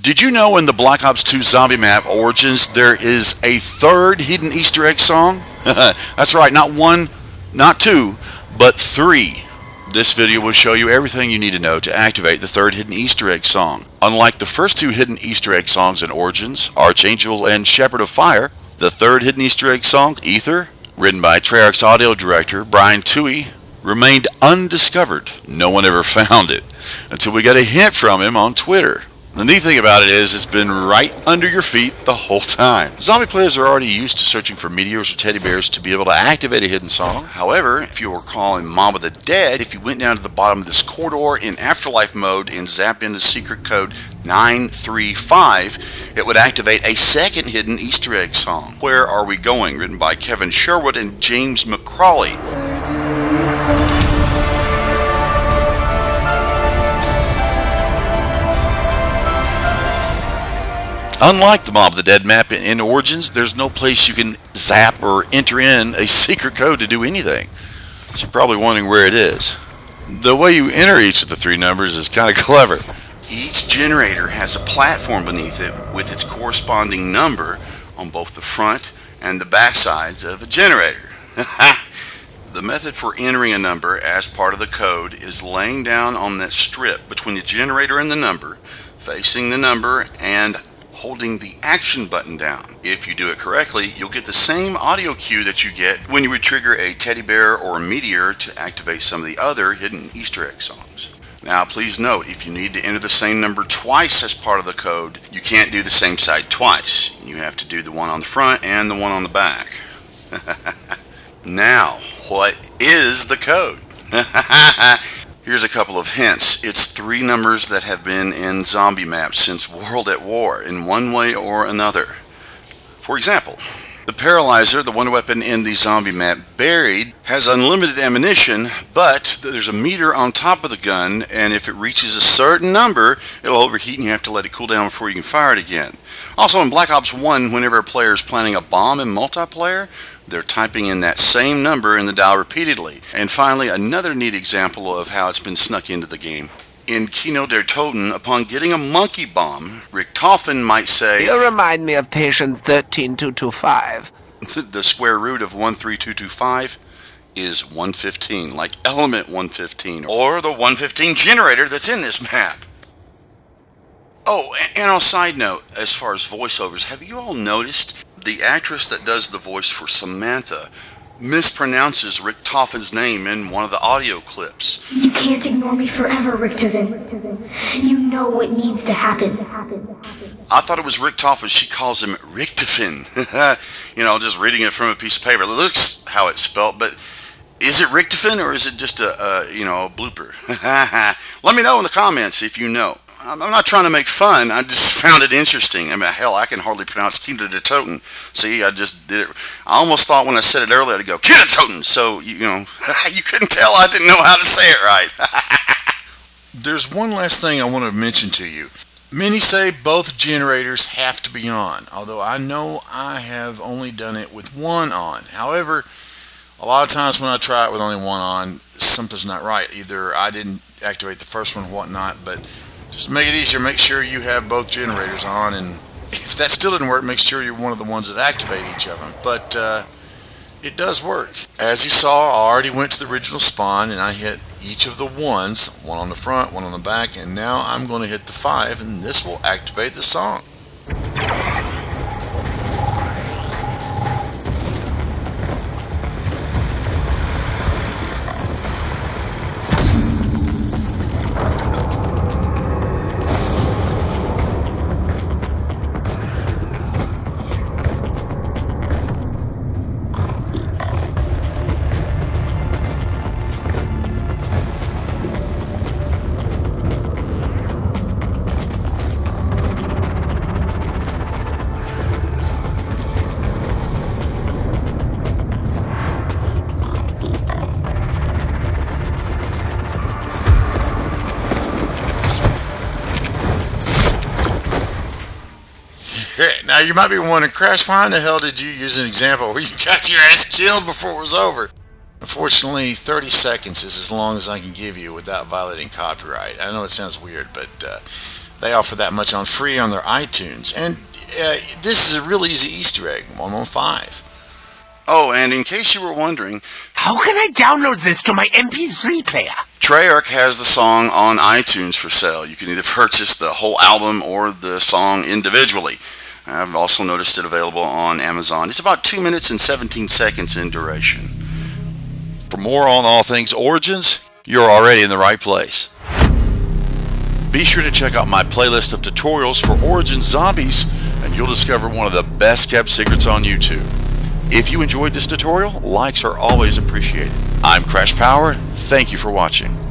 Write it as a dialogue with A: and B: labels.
A: Did you know in the Black Ops 2 zombie map Origins there is a third hidden Easter egg song? That's right, not one, not two, but three. This video will show you everything you need to know to activate the third hidden Easter egg song. Unlike the first two hidden Easter egg songs in Origins, Archangel and Shepherd of Fire, the third hidden Easter egg song, Aether, written by Treyarch's audio director Brian Tuohy, remained undiscovered. No one ever found it until we got a hint from him on Twitter. The neat thing about it is it's been right under your feet the whole time. Zombie players are already used to searching for meteors or teddy bears to be able to activate a hidden song. However, if you recall in Mob of the Dead, if you went down to the bottom of this corridor in Afterlife mode and zapped in the secret code 935, it would activate a second hidden Easter egg song. Where Are We Going? written by Kevin Sherwood and James McCrawley. Unlike the Mob of the Dead map in Origins, there's no place you can zap or enter in a secret code to do anything. So you're probably wondering where it is. The way you enter each of the three numbers is kind of clever. Each generator has a platform beneath it with its corresponding number on both the front and the back sides of a generator. the method for entering a number as part of the code is laying down on that strip between the generator and the number, facing the number and holding the action button down. If you do it correctly, you'll get the same audio cue that you get when you would trigger a teddy bear or a meteor to activate some of the other hidden Easter egg songs. Now please note, if you need to enter the same number twice as part of the code, you can't do the same side twice. You have to do the one on the front and the one on the back. now, what is the code? Here's a couple of hints. It's three numbers that have been in zombie maps since World at War in one way or another. For example, the Paralyzer, the one weapon in the zombie map Buried, has unlimited ammunition, but there's a meter on top of the gun, and if it reaches a certain number, it'll overheat and you have to let it cool down before you can fire it again. Also in Black Ops 1, whenever a player is planning a bomb in multiplayer, they're typing in that same number in the dial repeatedly. And finally, another neat example of how it's been snuck into the game. In Kino der Toten, upon getting a monkey bomb, Richtofen might say,
B: You remind me of patient 13225.
A: the square root of 13225 is 115, like element 115, or the 115 generator that's in this map. Oh, and on a side note, as far as voiceovers, have you all noticed the actress that does the voice for Samantha mispronounces Richtofen's name in one of the audio clips.
C: You can't ignore me forever, Richtofen. You know what needs to happen.
A: I thought it was Richtofen. She calls him Richtofen. you know, just reading it from a piece of paper. It looks how it's spelled, but is it Richtofen or is it just a, a you know a blooper? Let me know in the comments if you know. I'm not trying to make fun. I just found it interesting. I mean, hell, I can hardly pronounce Toten. See, I just did it. I almost thought when I said it earlier to go Toten. So you know, you couldn't tell I didn't know how to say it right. There's one last thing I want to mention to you. Many say both generators have to be on, although I know I have only done it with one on. However, a lot of times when I try it with only one on, something's not right. Either I didn't activate the first one or whatnot, but just make it easier, make sure you have both generators on, and if that still didn't work, make sure you're one of the ones that activate each of them. But uh, it does work. As you saw, I already went to the original spawn, and I hit each of the ones, one on the front, one on the back, and now I'm going to hit the five, and this will activate the song. Now you might be wondering, Crash, why in the hell did you use an example where you got your ass killed before it was over?
D: Unfortunately, 30 seconds is as long as I can give you without violating copyright. I know it sounds weird, but uh, they offer that much on free on their iTunes. And uh, this is a real easy Easter egg, 115.
A: Oh, and in case you were wondering,
B: How can I download this to my MP3 player?
A: Treyarch has the song on iTunes for sale. You can either purchase the whole album or the song individually. I've also noticed it available on Amazon. It's about 2 minutes and 17 seconds in duration.
E: For more on all things Origins, you're already in the right place. Be sure to check out my playlist of tutorials for Origins Zombies, and you'll discover one of the best kept secrets on YouTube. If you enjoyed this tutorial, likes are always appreciated. I'm Crash Power, thank you for watching.